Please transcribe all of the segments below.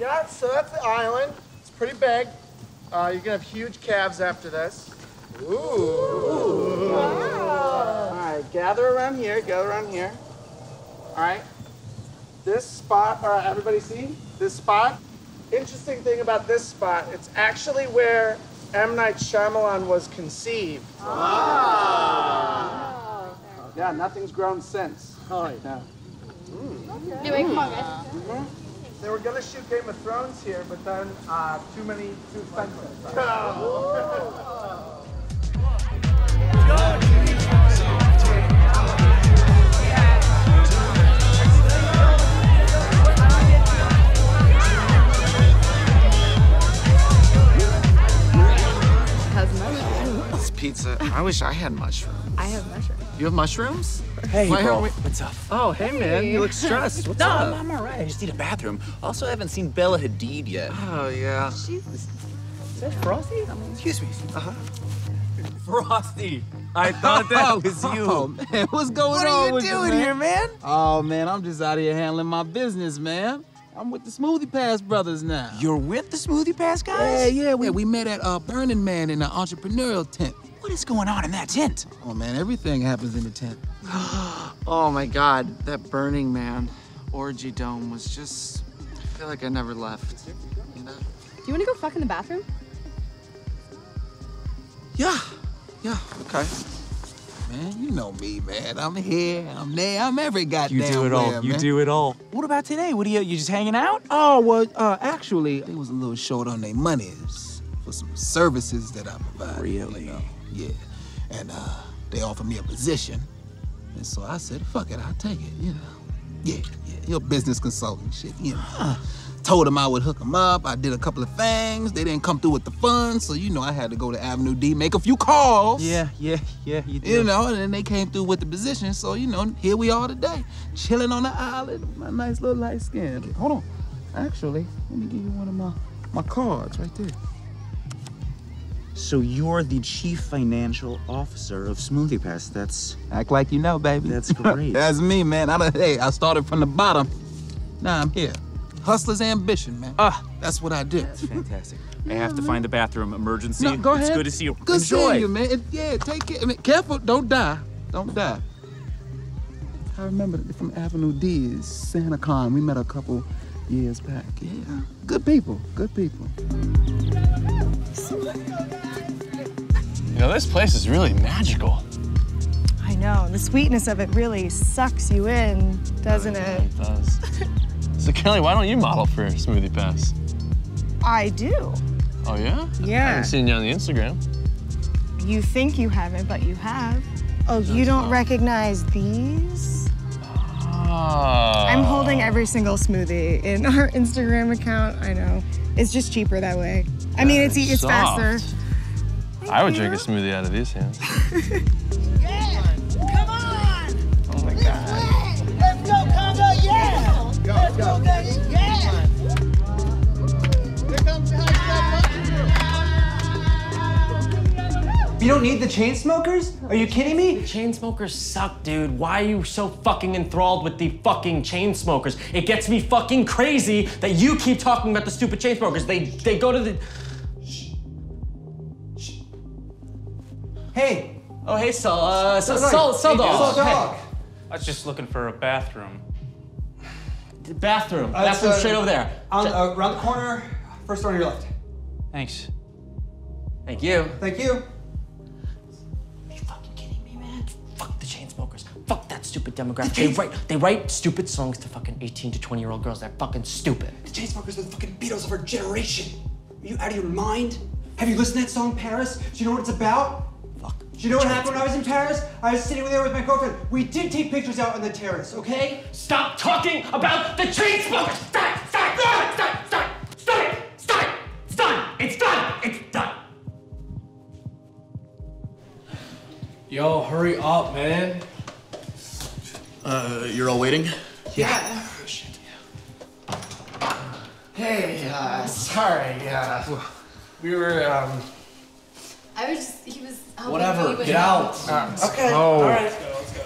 Yeah, so that's the island. It's pretty big. Uh, you're gonna have huge calves after this. Ooh. Wow! All right, gather around here. Gather around here. All right. This spot, all right, everybody see? This spot? Interesting thing about this spot, it's actually where M. Night Shyamalan was conceived. Ah! Yeah, nothing's grown since. Oh, yeah. Anyway, come on, guys. They were gonna shoot Game of Thrones here, but then uh, too many, too expensive. Has mushrooms. This pizza. I wish I had mushrooms. I have mushrooms. You have mushrooms? Hey, Why bro. we- What's up? Oh, hey, man. You look stressed. What's No, up? I'm, I'm all right. I just need a bathroom. Also, I haven't seen Bella Hadid yet. Oh, yeah. Is that Frosty? I mean, excuse me. Uh-huh. Frosty. I thought that was you. Oh, man, what's going What on are you with doing you, man? here, man? Oh, man, I'm just out here handling my business, man. I'm with the Smoothie Pass brothers now. You're with the Smoothie Pass guys? yeah, yeah. we, yeah, we met at uh, Burning Man in the entrepreneurial tent. What is going on in that tent? Oh, man, everything happens in the tent. Oh, my God. That Burning Man orgy dome was just. I feel like I never left. You know? Do you want to go fuck in the bathroom? Yeah, yeah, okay. Man, you know me, man. I'm here, I'm there, I'm every goddamn You do it all. where, You man. do it all. What about today? What are you? You just hanging out? Oh, well, uh, actually, they was a little short on their monies for some services that I provide. Really? You know? Yeah. And uh, they offered me a position. And so I said, fuck it, I'll take it, you know. Yeah, yeah, your business consulting shit, you know. Told them I would hook them up. I did a couple of things. They didn't come through with the funds, so you know I had to go to Avenue D, make a few calls. Yeah, yeah, yeah. You do. You know, and then they came through with the position. So, you know, here we are today, chilling on the island, with my nice little light skin. Hold on. Actually, let me give you one of my, my cards right there. So you're the chief financial officer of Smoothie Pass. That's Act like you know, baby. That's great. That's me, man. I done, hey, I started from the bottom. Now I'm here. Hustler's ambition, man. Ah. That's what I do. that's fantastic. I have to find the bathroom. Emergency. No, go ahead. it's good to see you. Good Enjoy. seeing you, man. It- yeah, take care. I mean, careful, don't die. Don't die. I remember from Avenue D is Santa Con. We met a couple years back. Yeah. Good people. Good people. You know, this place is really magical. I know. The sweetness of it really sucks you in, doesn't it? It does. so, Kelly, why don't you model for Smoothie Pass? I do. Oh, yeah? Yeah. I haven't seen you on the Instagram. You think you haven't, but you have. Oh, you don't recognize these? Oh. I'm holding every ah. single smoothie in our Instagram account. I know. It's just cheaper that way. I mean, it's it's Soft. faster. I would drink a smoothie out of these hands. Come on! Oh my god. Let's go, Congo, yeah! Let's go, Vegas, yeah! You don't need the Chainsmokers? Are you kidding me? Chainsmokers suck, dude. Why are you so fucking enthralled with the fucking Chainsmokers? It gets me fucking crazy that you keep talking about the stupid Chainsmokers. They they go to the. Hey, Oh hey, Sol. Uh, Sol, Sorry. Sol, Sol, Hey, dude. dog. Sol dog. I was just looking for a bathroom. The bathroom. Uh, bathroom uh, straight over there. on, uh, around the corner, first door on your left. Thanks. Thank you. Thank you. Are you fucking kidding me, man? Fuck the Chainsmokers. Fuck that stupid demographic. They write they write stupid songs to fucking 18 to 20 year old girls. They're fucking stupid. The Chainsmokers are the fucking Beatles of our generation. Are you out of your mind? Have you listened to that song, Paris? Do you know what it's about? Fuck. Do you know what happened when I was in Paris? I was sitting there with my girlfriend. We did take pictures out on the terrace, okay? Stop talking about the Chainsmokers! Stop! Stop! Stop! Stop! Stop! Stop it! Stop it! It's done! It's done! It's done! Yo, hurry up, man. Uh, you're all waiting? Yeah. Hey, uh, sorry. Uh, we were, um, I was just, he was helping me Whatever, get out. Ah. okay. Oh. All right.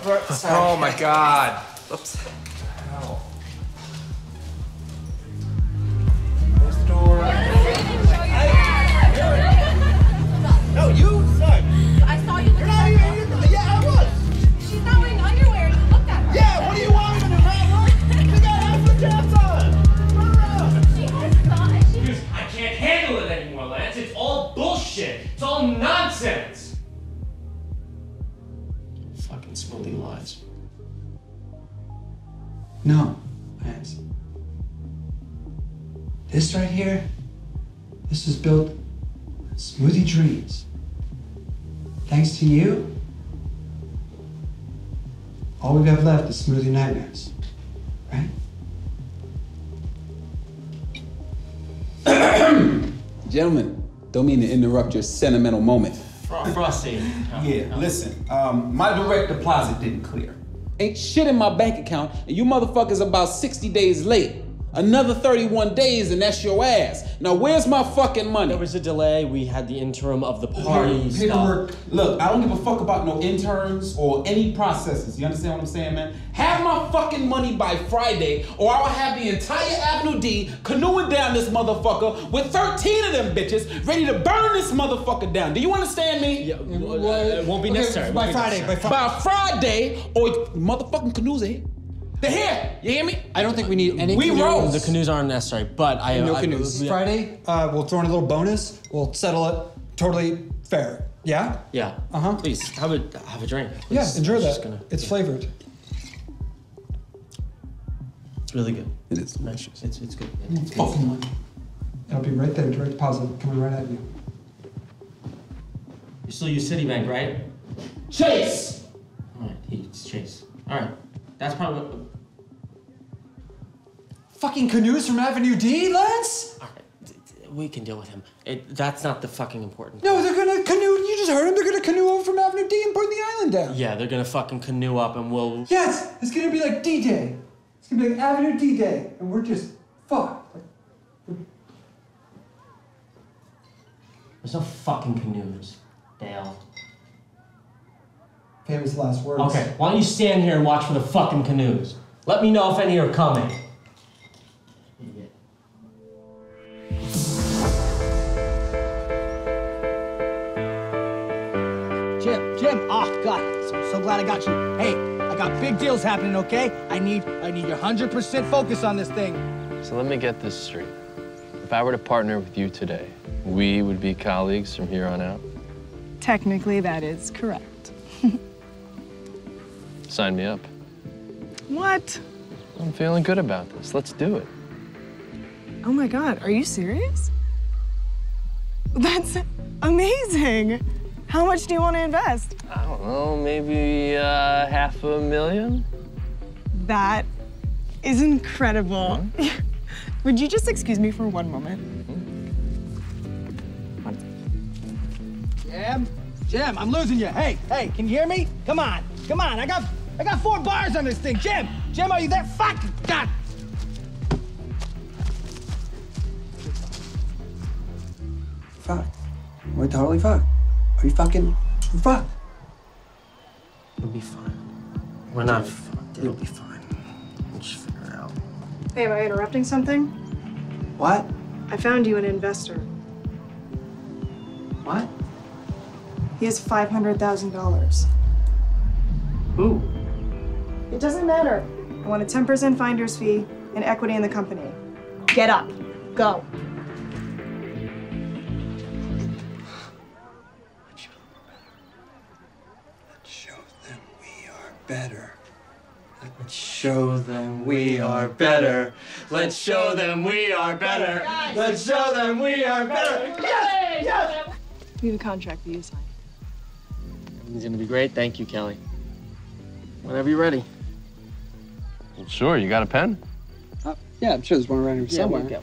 Right, sorry. Oh my god. Oops. No, Lance. This right here, this is built Smoothie Dreams. Thanks to you, all we have left is Smoothie Nightmares. Right? Gentlemen, don't mean to interrupt your sentimental moment. Frosty. Yeah, listen, um, my direct deposit didn't clear. Ain't shit in my bank account, and you motherfuckers about 60 days late. Another 31 days, and that's your ass. Now, where's my fucking money? There was a delay. We had the interim of the party. Paperwork. Look, I don't give a fuck about no interns or any processes. You understand what I'm saying, man? Have my fucking money by Friday, or I will have the entire Avenue D canoeing down this motherfucker with 13 of them bitches ready to burn this motherfucker down. Do you understand me? Yeah, it won't be necessary. by Won't be Friday, by Friday, or motherfucking canoes are here. They're here. You hear me? I don't think we need any We canoes. rose. The canoes aren't necessary, but I. no I- canoes. yeah. Friday, uh, we'll throw in a little bonus. We'll settle it totally fair. Yeah? Yeah. Uh huh. Please have a have a drink. Yeah, enjoy I'm that. gonna- It's flavored. It's really good. It is. Nice. It's it's good. It's fucking money. It'll be right there, direct deposit, coming right at you. You still use Citibank, right? Chase. All right. He's Chase. All right. That's probably what. Fucking canoes from Avenue D, Lance? Right. We can deal with him. It, that's not the fucking important. No, they're gonna canoe. You just heard them. They're gonna canoe over from Avenue D and burn the island down. Yeah, they're gonna fucking canoe up and we'll. Yes, it's gonna be like D Day. It's gonna be like Avenue D Day, and we're just fucked. There's no fucking canoes, Dale. Famous last words. Okay, why don't you stand here and watch for the fucking canoes? Let me know if any are coming. Jim, Jim, oh God, so, so glad I got you. Hey, I got big deals happening, okay? I need, I need your hundred percent focus on this thing. So let me get this straight. If I were to partner with you today, we would be colleagues from here on out. Technically, that is correct. Sign me up. What? I'm feeling good about this. Let's do it. Oh my God, are you serious? That's amazing. How much do you want to invest? I don't know, maybe uh, half a million? That is incredible. Would you just excuse me for one moment? Jim, Jim, I'm losing you. Hey, hey, can you hear me? Come on, come on. I got, I got four bars on this thing. Jim, Jim, are you there? Fuck, God. Fuck. We're totally fucked. Are you fucking? We're fucked. It'll be fine. We're not fucked. It'll be fine. We'll just figure it out. Hey, am I interrupting something? What? I found you an investor. What? He has $500,000. Who? It doesn't matter. I want a 10% finder's fee and equity in the company. Get up. Go. Let's show them we are better. Let's show them we are better. Let's show them we are better. Let's show them we are better. We have a contract for you to sign. Everything's gonna be great. Thank you, Kelly. Whenever you're ready. Well, sure, you got a pen? Uh, yeah, I'm sure there's one around here Yeah, somewhere. we'll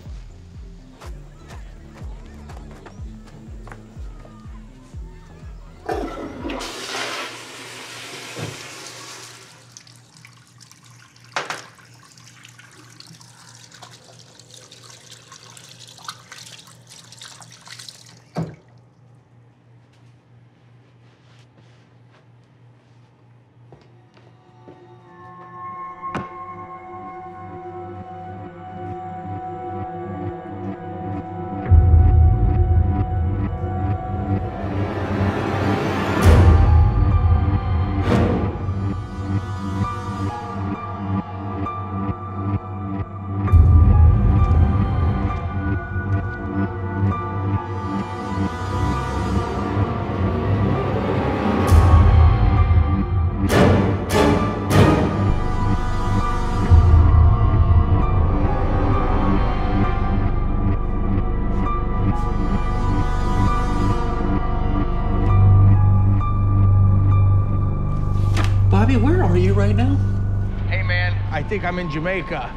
Bobby, where are you right now? Hey man, I think I'm in Jamaica.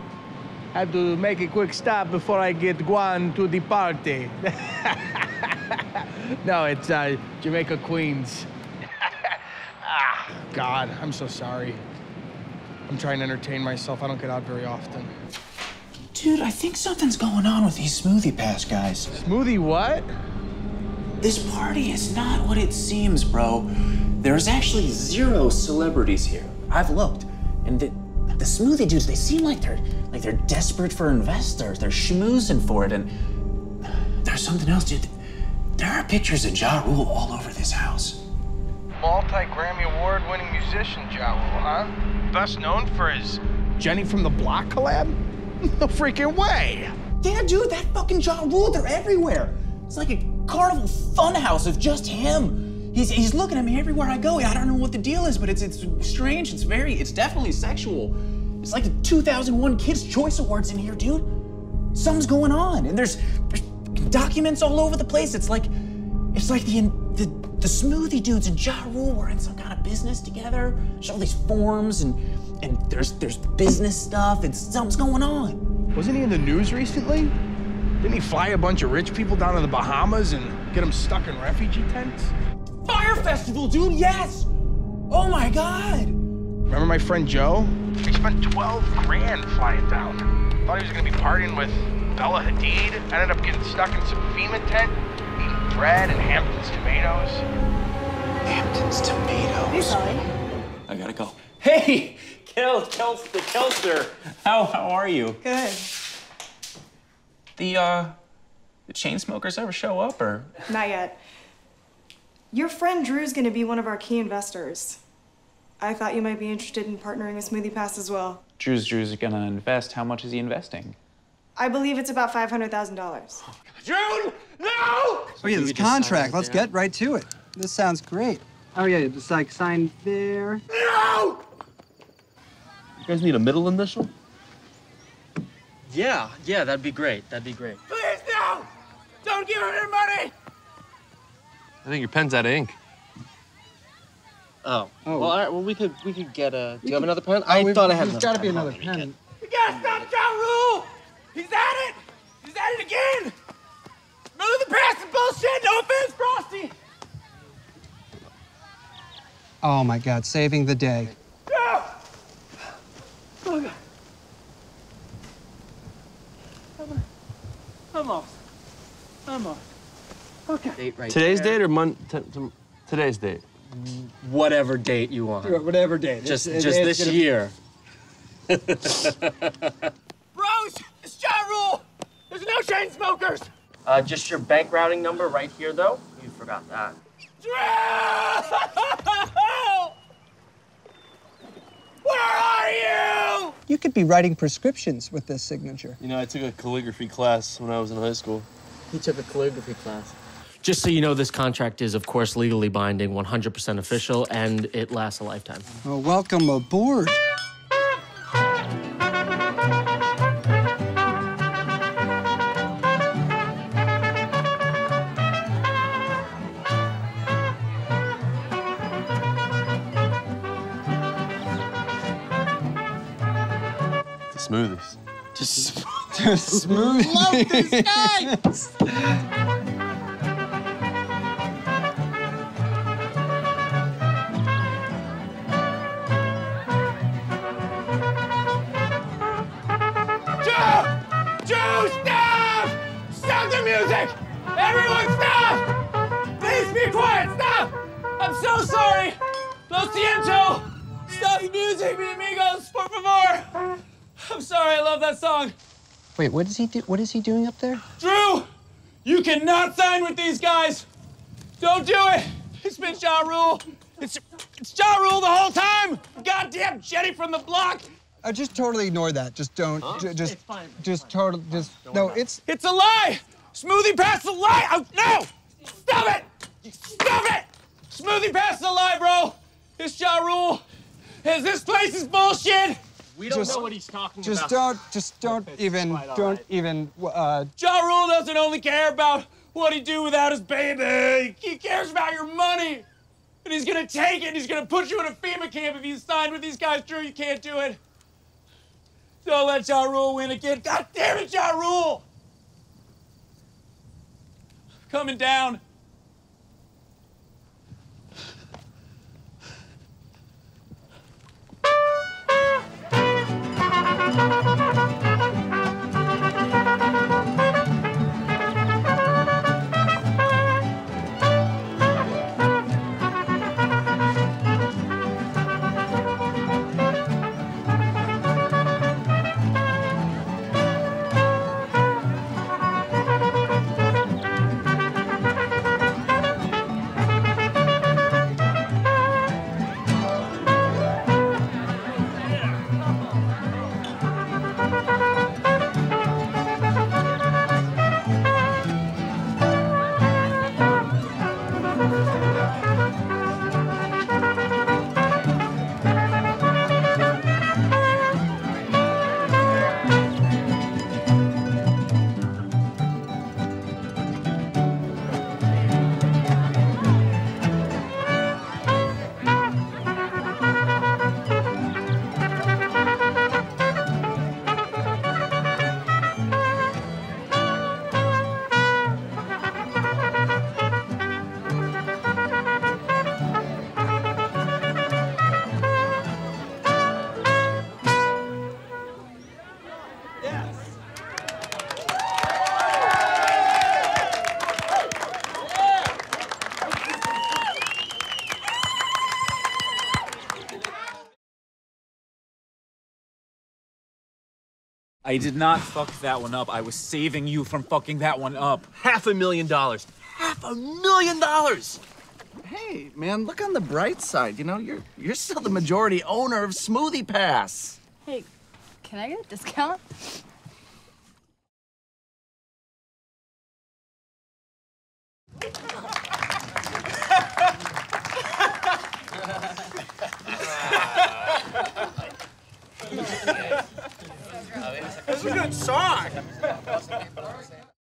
Had to make a quick stop before I get Guan to the party. no, it's uh, Jamaica Queens. ah, God, I'm so sorry. I'm trying to entertain myself. I don't get out very often. Dude, I think something's going on with these Smoothie Pass guys. Smoothie what? This party is not what it seems, bro. There's actually zero celebrities here. I've looked, and the, the smoothie dudes, they seem like they're like they're desperate for investors. They're schmoozing for it, and there's something else, dude. There are pictures of Ja Rule all over this house. Multi-Grammy Award-winning musician Ja Rule, huh? Best known for his Jenny from the Block collab? No freaking way! Yeah, dude, that fucking Ja Rule, they're everywhere. It's like a carnival funhouse of just him. He's, he's looking at me everywhere I go. I don't know what the deal is, but it's it's strange. It's very, it's definitely sexual. It's like the 2001 Kids' Choice Awards in here, dude. Something's going on, and there's, there's documents all over the place. It's like, it's like the the, the smoothie dudes and Ja Rule were in some kind of business together. There's all these forms and and there's there's business stuff. and something's going on. Wasn't he in the news recently? Didn't he fly a bunch of rich people down to the Bahamas and get them stuck in refugee tents? Fyre Festival, dude, yes! Oh my god! Remember my friend Joe? He spent 12 grand flying down. Thought he was gonna be partying with Bella Hadid. Ended up getting stuck in some FEMA tent, eating bread and Hampton's tomatoes. Hampton's tomatoes. Hey, Sully. I gotta go. Hey, Kel, Kels, the Kelster. How how are you? Good. The uh, the Chainsmokers ever show up or? Not yet. Your friend Drew's gonna be one of our key investors. I thought you might be interested in partnering with Smoothie Pass as well. Drew's Drew's gonna invest. How much is he investing? I believe it's about $500,000. June! No! Oh yeah, this contract. Let's get right to it. This sounds great. Oh yeah, it's like sign there. No! You guys need a middle initial? Yeah, yeah, that'd be great. That'd be great. Please, no! Don't give her your money! I think your pen's out of ink. Oh. Oh. Well, all right, well, we could we could get a. Do you have another pen? Oh, I thought I had. There's another got to be another Hold on, let me pen. We gotta stop Ja Rule! He's at it! He's at it again! Move the pass is bullshit! No offense, Frosty! Oh my God, saving the day. No! Oh, God. I'm off. I'm off. Okay. Date right Today's there. date or mon- t- t- today's date? Whatever date you want. Whatever date. Just It's- just it's this gonna be- year. Bros, it's Ja Rule! There's no Chainsmokers! Uh, just your bank routing number right here, though. You forgot that. Where are you? You could be writing prescriptions with this signature. You know, I took a calligraphy class when I was in high school. He took a calligraphy class. Just so you know, this contract is, of course, legally binding, 100% official, and it lasts a lifetime. Well, welcome aboard. The smoothies. Just smooth. Love this guy! Everyone stop! Please be quiet, stop! I'm so sorry! Lo siento! Stop the music, mi amigos, por favor! I'm sorry, I love that song. Wait, what is he do? What is he doing up there? Drew! You cannot sign with these guys! Don't do it! It's been Ja Rule! It's, it's Ja Rule the whole time! Goddamn Jenny from the block! I just totally ignore that. Just don't. ju- just. Just total. Just. No, it's. It's a lie! Smoothie Pass the a lie! Oh, no! Stop it! Stop it! Smoothie Pass the a lie, bro! It's Ja Rule! Is this place is bullshit! We don't Just- know what he's talking about. Just don't. Just don't even. Don't even. Uh, Ja Rule doesn't only care about what he do without his baby. He cares about your money. And he's gonna take it and he's gonna put you in a FEMA camp if you signed with these guys. Drew, you can't do it. Don't let Ja Rule win again. God damn it, Ja Rule! Coming down. I did not fuck that one up. I was saving you from fucking that one up. Half a million dollars. Half a million dollars. Hey, man, look on the bright side. You know, you're you're still the majority owner of Smoothie Pass. Hey, can I get a discount? This is a good song.